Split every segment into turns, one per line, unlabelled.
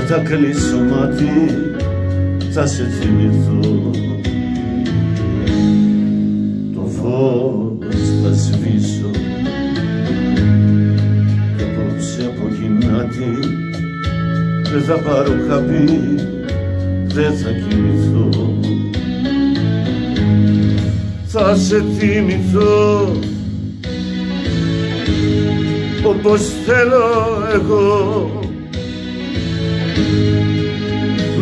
κρεβάτι δεν θα κλείσω μάτι θα σε θυμηθώ. Το φως θα σβήσω και απόψε από γυμνάτι δεν θα πάρω χαπί δεν θα κοιμηθώ. Θα σε θυμηθώ. Όπως θέλω εγώ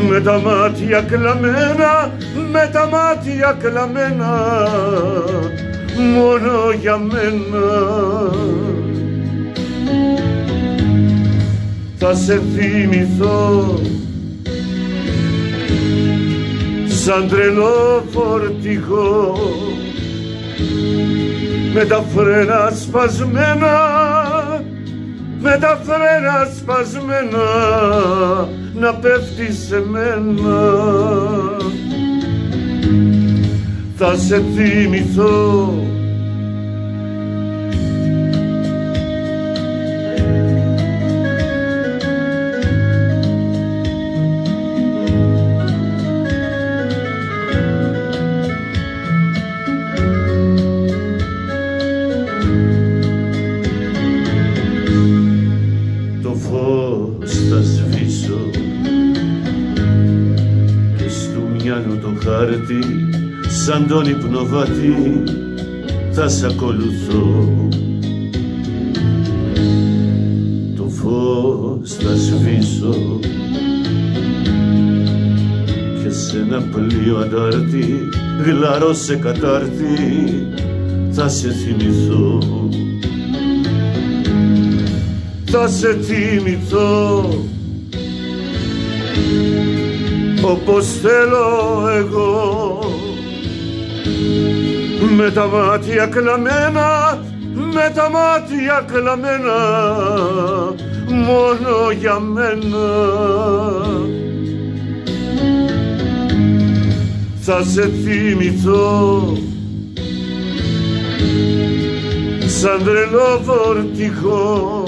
με τα μάτια κλαμμένα, με τα μάτια κλαμμένα μόνο για μένα. Θα σε θυμηθώ σαν τρελό φορτηγό με τα φρένα σπασμένα με τα φρένα σπασμένα να πέφτει σε μένα. Θα σε θυμηθώ χάρτη σαν τον υπνοβάτη θα σ' ακολουθώ. Το φως θα σβήσω και σε ένα πλοίο αντάρτη γλαρό σε κατάρτη θα σε θυμηθώ. Θα σε θυμηθώ όπως θέλω εγώ. Με τα μάτια κλαμμένα με τα μάτια κλαμμένα μόνο για μένα. Θα σε θυμηθώ σαν τρελό φορτηγό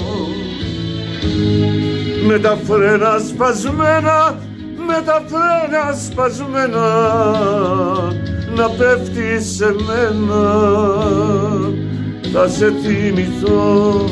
με τα φρένα σπασμένα, με τα φρένα σπασμένα να πέφτει σε μένα. Θα σε θυμηθώ